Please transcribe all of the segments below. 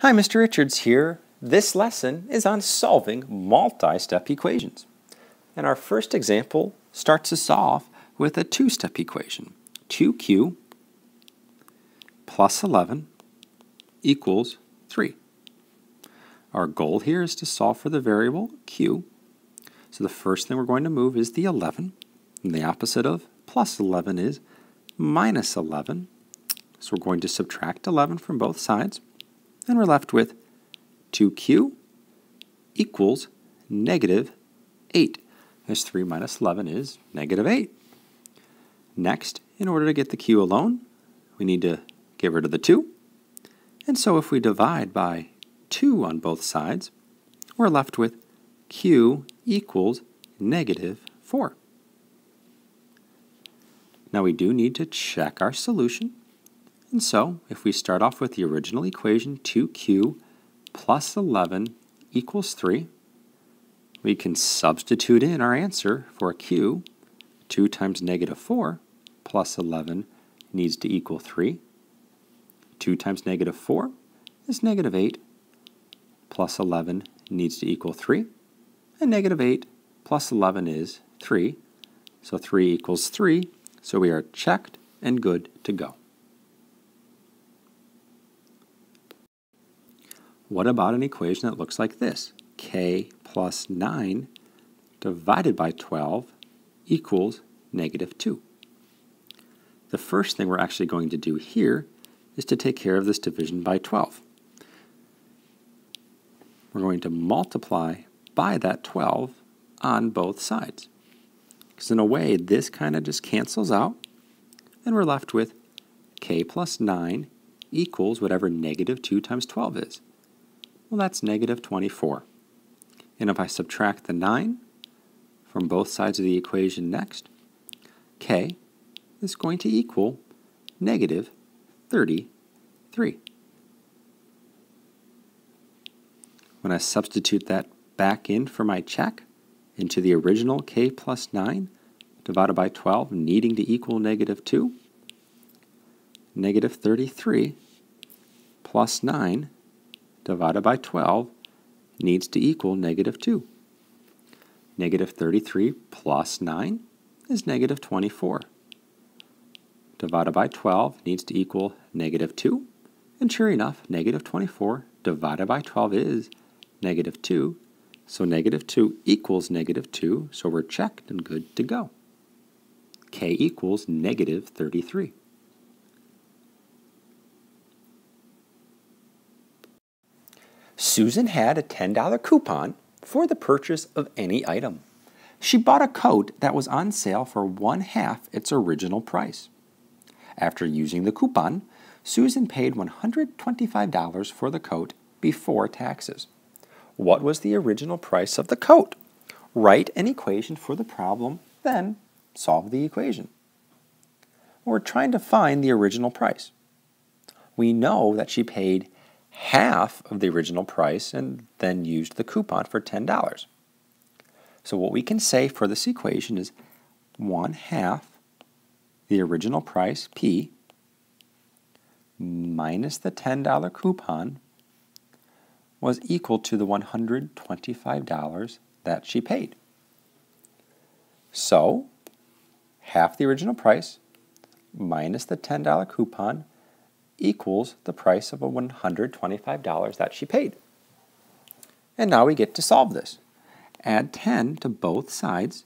Hi, Mr. Richards here. This lesson is on solving multi-step equations. And our first example starts us off with a two-step equation. 2q plus 11 equals 3. Our goal here is to solve for the variable q. So the first thing we're going to move is the 11. And the opposite of plus 11 is minus 11. So we're going to subtract 11 from both sides. And we're left with 2q equals negative 8. As 3 minus 11 is negative 8. Next, in order to get the q alone, we need to get rid of the 2. And so if we divide by 2 on both sides, we're left with q equals negative 4. Now we do need to check our solution. And so, if we start off with the original equation, 2q plus 11 equals 3, we can substitute in our answer for q. 2 times negative 4 plus 11 needs to equal 3. 2 times negative 4 is negative 8 plus 11 needs to equal 3. And negative 8 plus 11 is 3. So 3 equals 3. So we are checked and good to go. What about an equation that looks like this? k plus 9 divided by 12 equals negative 2. The first thing we're actually going to do here is to take care of this division by 12. We're going to multiply by that 12 on both sides. Because in a way, this kind of just cancels out, and we're left with k plus 9 equals whatever negative 2 times 12 is. Well, that's negative 24. And if I subtract the 9 from both sides of the equation next, k is going to equal negative 33. When I substitute that back in for my check into the original k plus 9 divided by 12 needing to equal negative 2, negative 33 plus 9 divided by 12 needs to equal negative 2. Negative 33 plus 9 is negative 24. Divided by 12 needs to equal negative 2. And sure enough, negative 24 divided by 12 is negative 2. So negative 2 equals negative 2, so we're checked and good to go. k equals negative 33. Susan had a $10 coupon for the purchase of any item. She bought a coat that was on sale for one half its original price. After using the coupon, Susan paid $125 for the coat before taxes. What was the original price of the coat? Write an equation for the problem, then solve the equation. We're trying to find the original price. We know that she paid half of the original price and then used the coupon for $10. So what we can say for this equation is 1 half the original price, P, minus the $10 coupon was equal to the $125 that she paid. So, half the original price minus the $10 coupon equals the price of a $125 that she paid. And now we get to solve this. Add 10 to both sides.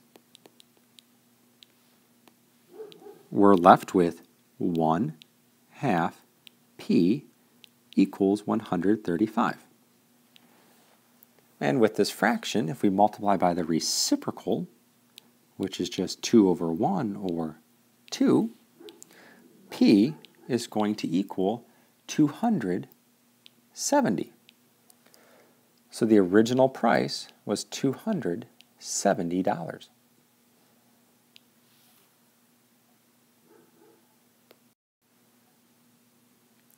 We're left with 1 half p equals 135. And with this fraction, if we multiply by the reciprocal, which is just 2 over 1 or 2, p is going to equal 270. So the original price was $270.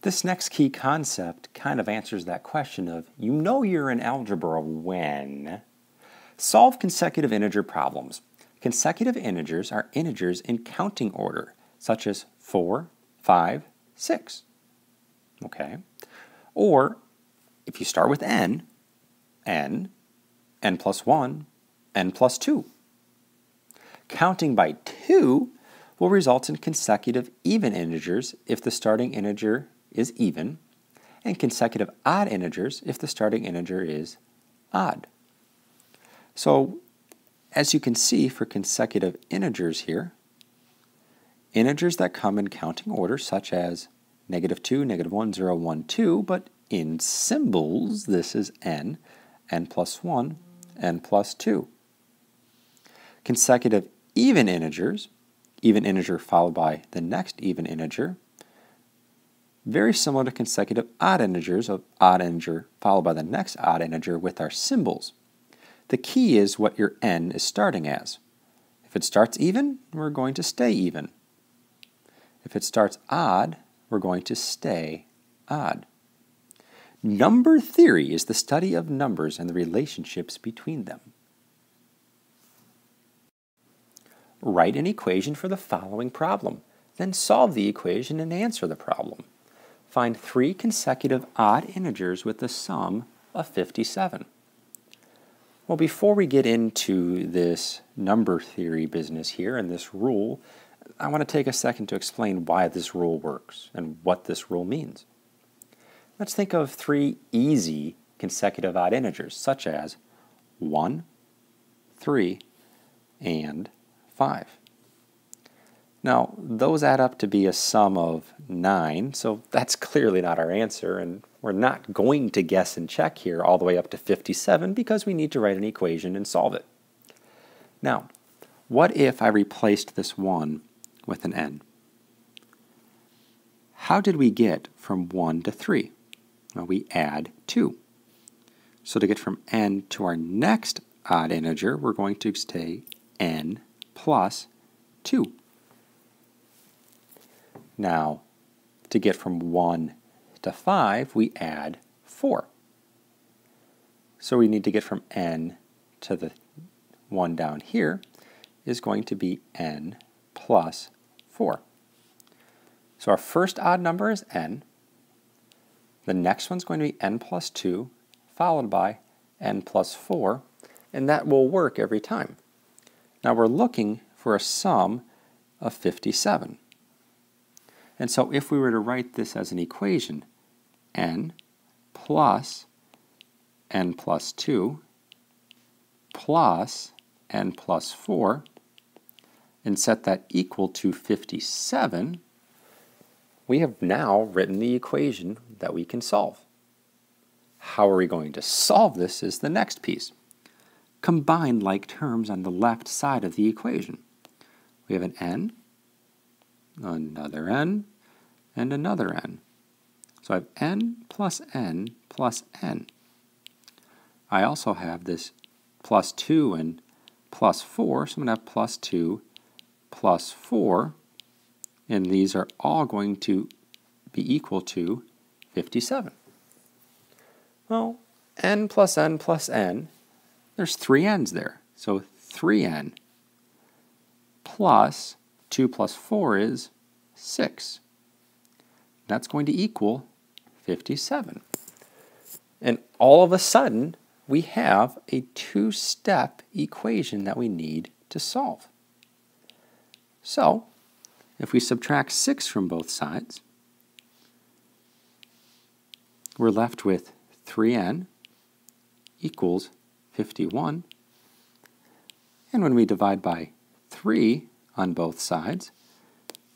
This next key concept kind of answers that question of you know you're in algebra when. Solve consecutive integer problems. Consecutive integers are integers in counting order, such as 4, 5, 6. Okay? Or if you start with n, n, n plus 1, n plus 2. Counting by 2 will result in consecutive even integers if the starting integer is even, and consecutive odd integers if the starting integer is odd. So, as you can see for consecutive integers here, integers that come in counting order such as negative 2, negative 1, 0, 1, 2, but in symbols this is n, n plus 1, n plus 2. Consecutive even integers, even integer followed by the next even integer, very similar to consecutive odd integers of odd integer followed by the next odd integer with our symbols. The key is what your n is starting as. If it starts even, we're going to stay even. If it starts odd, we're going to stay odd. Number theory is the study of numbers and the relationships between them. Write an equation for the following problem, then solve the equation and answer the problem. Find three consecutive odd integers with the sum of 57. Well, before we get into this number theory business here and this rule, I want to take a second to explain why this rule works and what this rule means. Let's think of three easy consecutive odd integers, such as 1, 3, and 5. Now, those add up to be a sum of 9, so that's clearly not our answer, and we're not going to guess and check here all the way up to 57 because we need to write an equation and solve it. Now, what if I replaced this 1 with an n? How did we get from 1 to 3? Well, we add 2. So to get from n to our next odd integer, we're going to say n plus 2. Now, to get from 1 to 5, we add 4. So we need to get from n to the one down here is going to be n plus 4. So our first odd number is n. The next one's going to be n plus 2, followed by n plus 4, and that will work every time. Now we're looking for a sum of 57. And so if we were to write this as an equation, n plus n plus 2 plus n plus 4 and set that equal to 57, we have now written the equation that we can solve. How are we going to solve this is the next piece. Combine like terms on the left side of the equation. We have an n, another n, and another n. So I have n plus n plus n. I also have this plus 2 and plus 4, so I'm going to have plus 2 plus 4, and these are all going to be equal to 57. Well, n plus n plus n, there's three n's there. So 3n plus 2 plus 4 is 6. That's going to equal 57. And all of a sudden, we have a two-step equation that we need to solve. So, if we subtract 6 from both sides, we're left with 3n equals 51. And when we divide by 3 on both sides,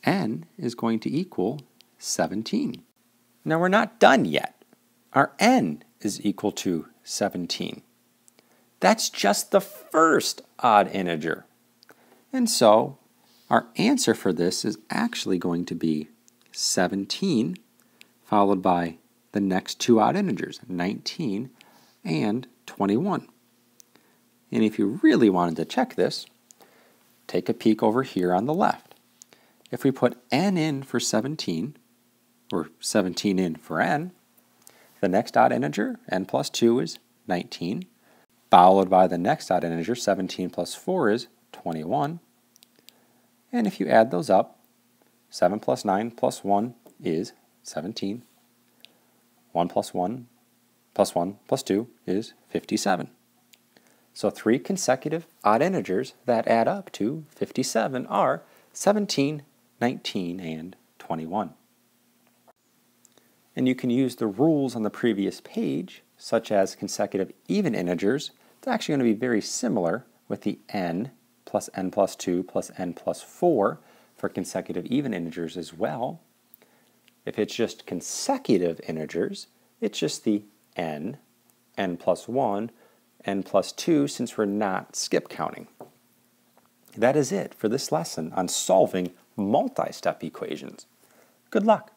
n is going to equal 17. Now we're not done yet. Our n is equal to 17. That's just the first odd integer. And so our answer for this is actually going to be 17 followed by the next two odd integers, 19 and 21. And if you really wanted to check this, take a peek over here on the left. If we put n in for 17, or 17 in for n. The next odd integer, n plus 2, is 19, followed by the next odd integer, 17 plus 4 is 21. And if you add those up, 7 plus 9 plus 1 is 17. 1 plus 1 plus 1 plus 2 is 57. So three consecutive odd integers that add up to 57 are 17, 19, and 21. And you can use the rules on the previous page, such as consecutive even integers. It's actually going to be very similar with the n plus n plus 2 plus n plus 4 for consecutive even integers as well. If it's just consecutive integers, it's just the n, n plus 1, n plus 2 since we're not skip counting. That is it for this lesson on solving multi-step equations. Good luck!